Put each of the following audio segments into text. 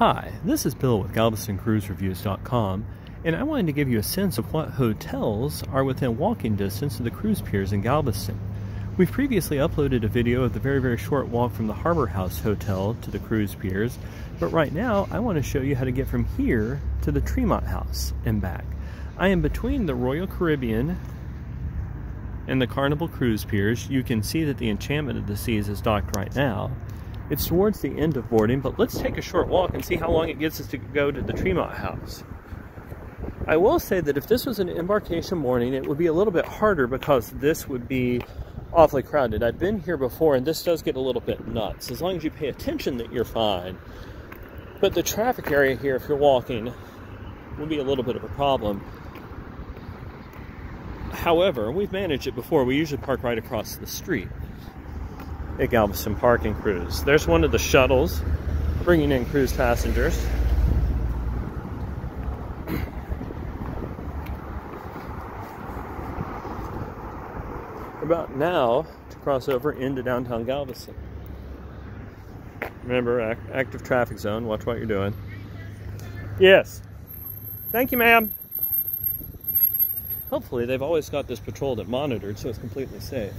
Hi, this is Bill with GalvestonCruiseReviews.com, and I wanted to give you a sense of what hotels are within walking distance of the cruise piers in Galveston. We've previously uploaded a video of the very, very short walk from the Harbor House Hotel to the cruise piers, but right now I want to show you how to get from here to the Tremont House and back. I am between the Royal Caribbean and the Carnival Cruise Piers. You can see that the Enchantment of the Seas is docked right now. It's towards the end of boarding, but let's take a short walk and see how long it gets us to go to the Tremont House. I will say that if this was an embarkation morning, it would be a little bit harder because this would be awfully crowded. I've been here before and this does get a little bit nuts. As long as you pay attention that you're fine. But the traffic area here, if you're walking, will be a little bit of a problem. However, we've managed it before. We usually park right across the street at Galveston Parking Cruise. There's one of the shuttles bringing in cruise passengers. About now to cross over into downtown Galveston. Remember, active traffic zone. Watch what you're doing. Yes. Thank you, ma'am. Hopefully, they've always got this patrolled and monitored so it's completely safe.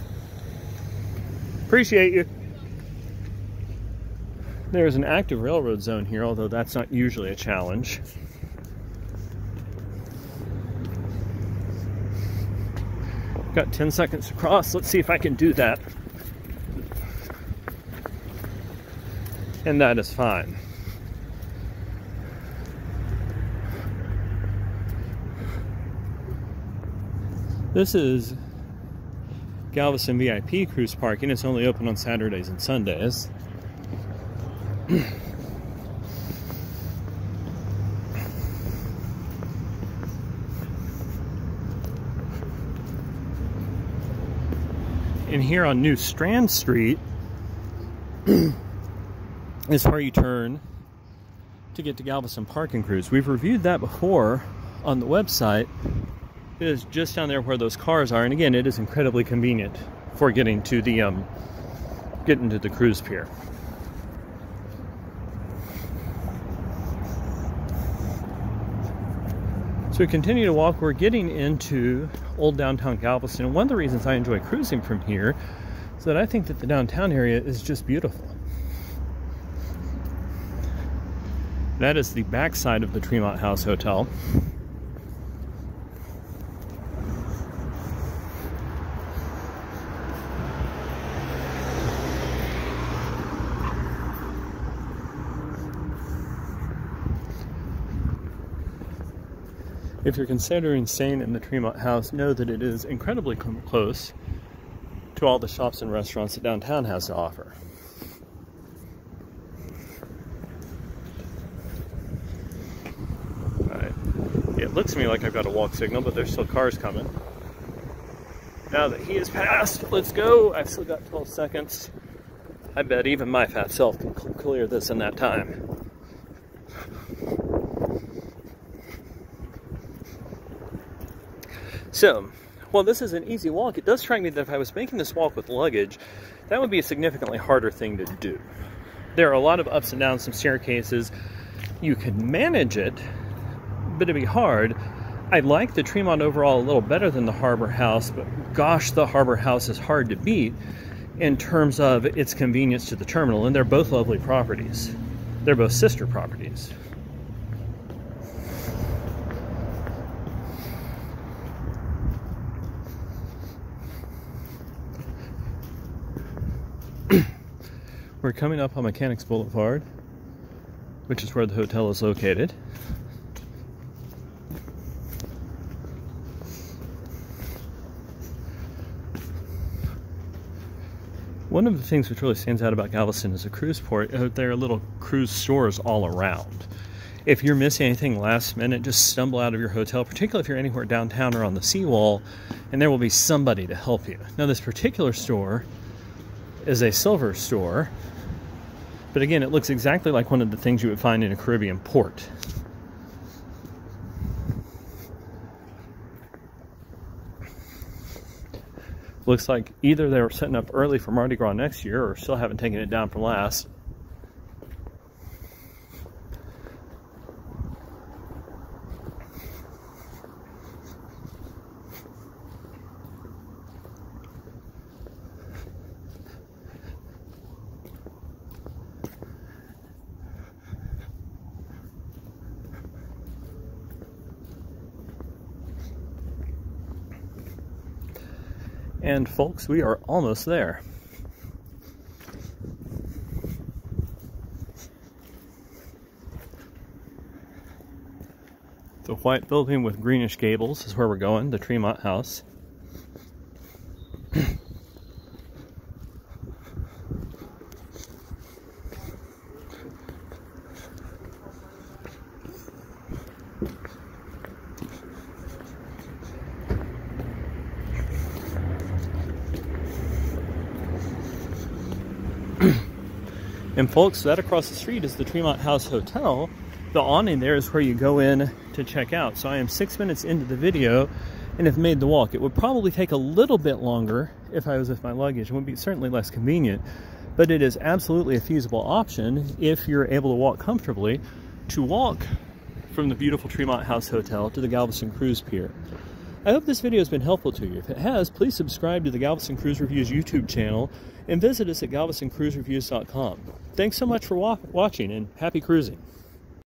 Appreciate you. There's an active railroad zone here, although that's not usually a challenge. Got 10 seconds to cross. Let's see if I can do that. And that is fine. This is Galveston VIP cruise parking. It's only open on Saturdays and Sundays. and here on New Strand Street is where you turn to get to Galveston Parking Cruise. We've reviewed that before on the website it is just down there where those cars are. And again, it is incredibly convenient for getting to the um, getting to the cruise pier. So we continue to walk. We're getting into old downtown Galveston. And one of the reasons I enjoy cruising from here is that I think that the downtown area is just beautiful. That is the backside of the Tremont House Hotel. If you're considering staying in the Tremont House, know that it is incredibly close to all the shops and restaurants that downtown has to offer. It looks to me like I've got a walk signal, but there's still cars coming. Now that he is passed, let's go. I've still got 12 seconds. I bet even my fat self can clear this in that time. So, while this is an easy walk, it does strike me that if I was making this walk with luggage, that would be a significantly harder thing to do. There are a lot of ups and downs, some staircases. You could manage it, but it'd be hard. I like the Tremont overall a little better than the Harbor House, but gosh, the Harbor House is hard to beat in terms of its convenience to the terminal, and they're both lovely properties. They're both sister properties. We're coming up on Mechanics Boulevard, which is where the hotel is located. One of the things which really stands out about Galveston is a cruise port, uh, there are little cruise stores all around. If you're missing anything last minute, just stumble out of your hotel, particularly if you're anywhere downtown or on the seawall, and there will be somebody to help you. Now, this particular store is a silver store, but again, it looks exactly like one of the things you would find in a Caribbean port. Looks like either they were setting up early for Mardi Gras next year or still haven't taken it down from last. And folks, we are almost there. The white building with greenish gables is where we're going, the Tremont House. And folks, that across the street is the Tremont House Hotel. The awning there is where you go in to check out. So I am six minutes into the video and have made the walk. It would probably take a little bit longer if I was with my luggage. It would be certainly less convenient, but it is absolutely a feasible option if you're able to walk comfortably to walk from the beautiful Tremont House Hotel to the Galveston Cruise Pier. I hope this video has been helpful to you. If it has, please subscribe to the Galveston Cruise Reviews YouTube channel and visit us at galvestoncruisereviews.com. Thanks so much for wa watching and happy cruising.